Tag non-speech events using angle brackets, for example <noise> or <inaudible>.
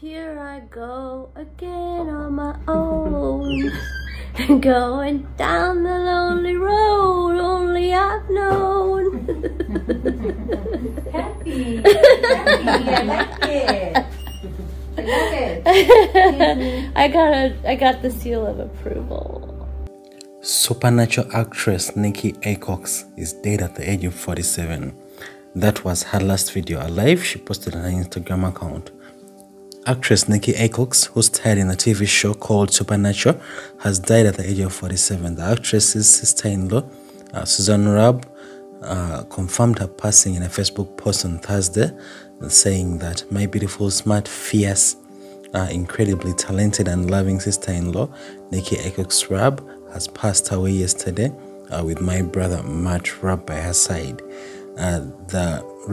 Here I go again oh. on my own. <laughs> Going down the lonely road only I've known. <laughs> Happy. Happy. I like it. I love it. I got a I got the seal of approval. Supernatural actress Nicki Aycox is dead at the age of 47. That was her last video alive she posted on her Instagram account. Actress Nicki Aycox, who starred in a TV show called Supernatural, has died at the age of 47. The actress's sister-in-law, uh, Susan Raab, uh, confirmed her passing in a Facebook post on Thursday, saying that my beautiful, smart, fierce, uh, incredibly talented and loving sister-in-law, Nicki Aycox Raab, has passed away yesterday uh, with my brother Matt Raab by her side. Uh, the